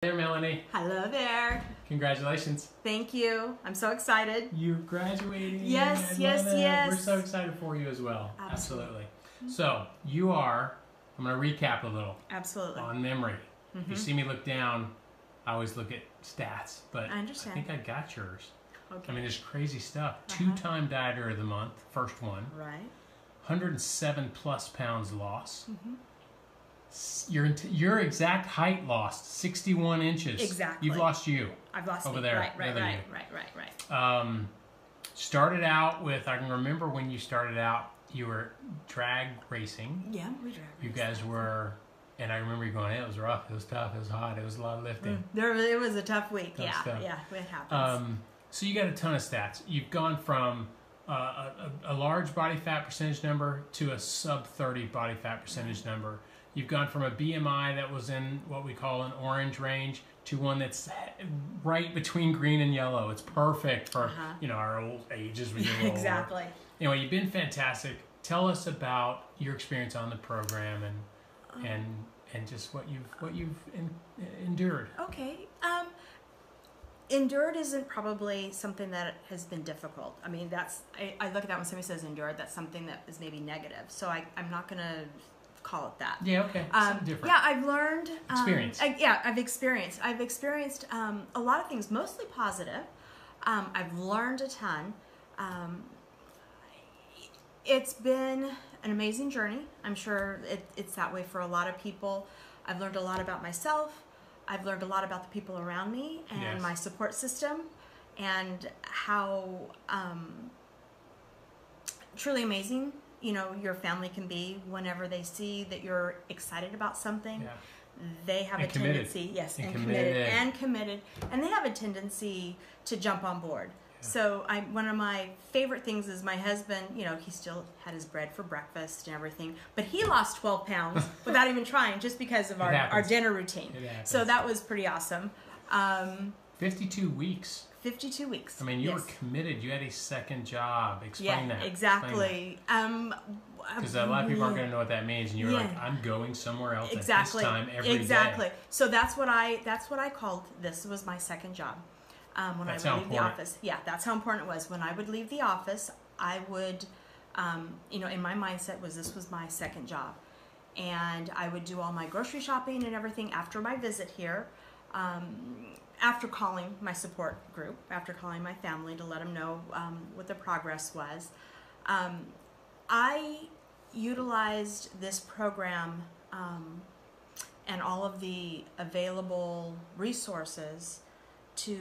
there, Melanie. Hello there. Congratulations. Thank you. I'm so excited. You're graduating. Yes, I yes, yes. We're so excited for you as well. Absolutely. So, you are, I'm going to recap a little Absolutely. on memory. If you see me look down, I always look at stats, but I understand. I think I got yours. Okay. I mean, there's crazy stuff. Uh-huh. Two time dieter of the month, first one. right. 107 plus pounds loss. Mm-hmm. S- Your, your exact height lost 61 inches. Exactly. You've lost you. I've lost Over me. there, Right, right, right, right, right, right. Um, started out with, I can remember when you started out, you were drag racing. Yeah, we drag. You guys were, and I remember you going, it was rough, it was tough, it was hot, it was a lot of lifting. Mm, There, it was a tough week. Tough yeah, stuff. yeah, it happens. Um, so you got a ton of stats. You've gone from uh, a, a, a large body fat percentage number to a sub 30 body fat percentage number. You've gone from a BMI that was in what we call an orange range to one that's right between green and yellow. It's perfect for Uh-huh. you know our old ages. We get little older. exactly. Anyway, you've been fantastic. Tell us about your experience on the program and Um, and and just what you've what you've en- endured. Okay. Um, endured isn't probably something that has been difficult. I mean, that's I, I look at that when somebody says endured, that's something that is maybe negative. So I, I'm not gonna call it that. Yeah, okay, Um, different. Yeah, I've learned um, Experience. I, yeah, I've experienced. I've experienced um, a lot of things, mostly positive. Um, I've learned a ton. Um, it's been an amazing journey. I'm sure it, it's that way for a lot of people. I've learned a lot about myself. I've learned a lot about the people around me and Yes. my support system, and how um, truly amazing you know your family can be whenever they see that you're excited about something yeah. they have And a committed. tendency yes And and, committed. committed. and committed and they have a tendency to jump on board so I, one of my favorite things is my husband you know he still had his bread for breakfast and everything but he lost 12 pounds without even trying just because of our, our dinner routine so that was pretty awesome um, 52 weeks. 52 weeks I mean, you yes. were committed. You had a second job. Explain yeah that. exactly um Because a lot of people aren't going to know what that means, and you were like, "I'm going somewhere else exactly at this time every day." exactly so that's what i that's what i called this was my second job um, when That's i would leave the office yeah that's how important it was when i would leave the office i would um, you know in my mindset was this was my second job and i would do all my grocery shopping and everything after my visit here um, after calling my support group after calling my family to let them know um, what the progress was um, i utilized this program um, and all of the available resources to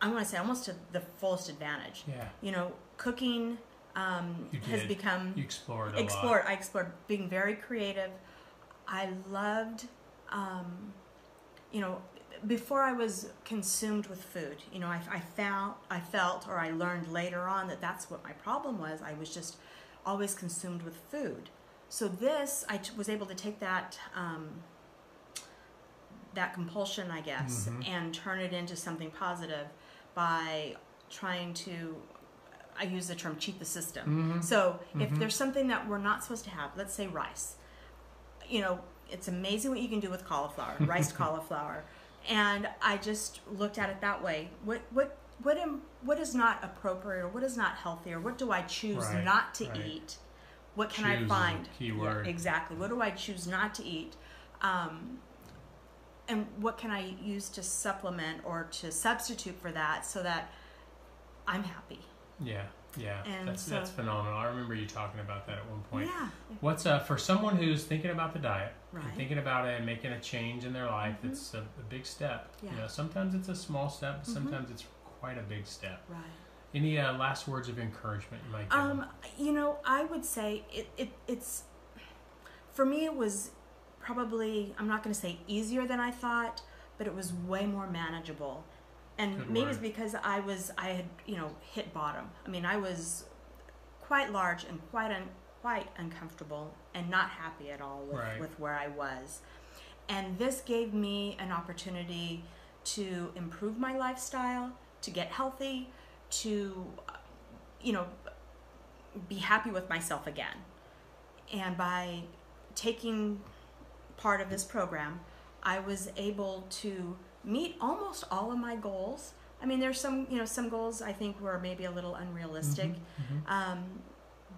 i want to say almost to the fullest advantage. Yeah, you know cooking um, has become you explored a explored i explored being very creative. I loved um, you know before i was consumed with food you know I, I found i felt or i learned later on that that's what my problem was i was just always consumed with food so this i t- was able to take that um, that compulsion i guess Mhm. and turn it into something positive by trying to i use the term cheat the system lot. Mhm. so if Mhm. there's something that we're not supposed to have, let's say rice, you know, it's amazing what you can do with cauliflower, rice cauliflower. And I just looked at it that way. What what what am what is not appropriate or what is not healthy or what do I choose Right, not to right. eat? What can Choose I find? key Yeah, exactly. What do I choose not to eat? Um, and what can I use to supplement or to substitute for that so that I'm happy? Yeah, yeah, And that's so- that's phenomenal. I remember you talking about that at one point. Yeah. What's uh for someone who's thinking about the diet, Right. thinking about it and making a change in their life? Mhm. It's a, a big step. Yeah. You know, sometimes it's a small step, but Mhm. sometimes it's quite a big step. Right. Any uh, last words of encouragement you might give? Um, you know, I would say it, it it's for me it was probably I'm not going to say easier than I thought, but it was way more manageable. And Good maybe it's because I was I had, you know, hit bottom. I mean, I was quite large and quite un, quite uncomfortable and not happy at all with, Right. with where I was. And this gave me an opportunity to improve my lifestyle, to get healthy, to you know, be happy with myself again. And by taking part of this program, I was able to meet almost all of my goals. I mean, there's some, you know, some goals I think were maybe a little unrealistic. Mhm, mhm. Um,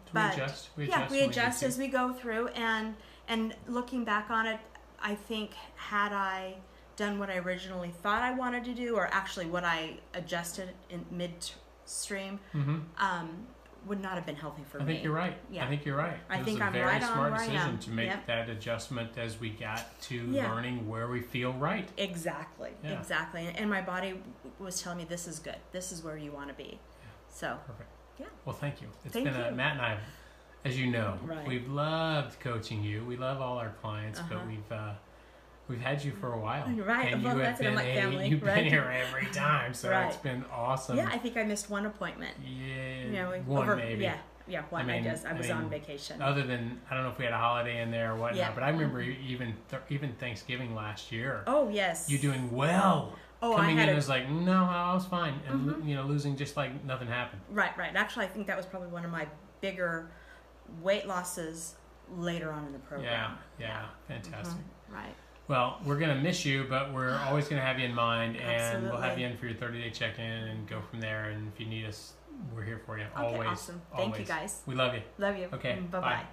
We but adjust. We yeah, we adjust to. as we go through, and and looking back on it, I think had I done what I originally thought I wanted to do, or actually what I adjusted in midstream, Mhm. um, would not have been healthy for I me. I think you're right. Yeah. I think you're right. I it think was a I'm very right smart where I decision am. to make Yep. that adjustment as we got to Yeah. learning where we feel right. Exactly, Yeah. exactly. And my body was telling me this is good. This is where you want to be. So Perfect. Yeah. Well, thank you. It's Thank been a you. Matt and I, as you know, Right. we've loved coaching you. We love all our clients, but Uh-huh. we've uh, we've had you for a while. Right. And Well, you have that's it. been like family, You've right? been here every time, so Right. it's been awesome. yeah, I think I missed one appointment. Yeah. You know, one over, maybe. Yeah, yeah, one. I, mean- just I I was mean, on vacation. Other than I don't know if we had a holiday in there or whatnot, Yeah. but I remember even th- even Thanksgiving last year. oh yes. You doing well. Oh, Coming I had in a, as like no, I was fine, and Mhm. you know losing just like nothing happened. right, right. Actually, I think that was probably one of my bigger weight losses later on in the program. Yeah, yeah, fantastic. Mhm, Right. Well, we're gonna miss you, but we're always gonna have you in mind, and we'll have you in for your 30 day check in and go from there. And if you need us, we're here for you. Okay, always. awesome. Thank you guys. We love you. Love you. Okay, mm, Bye bye. bye.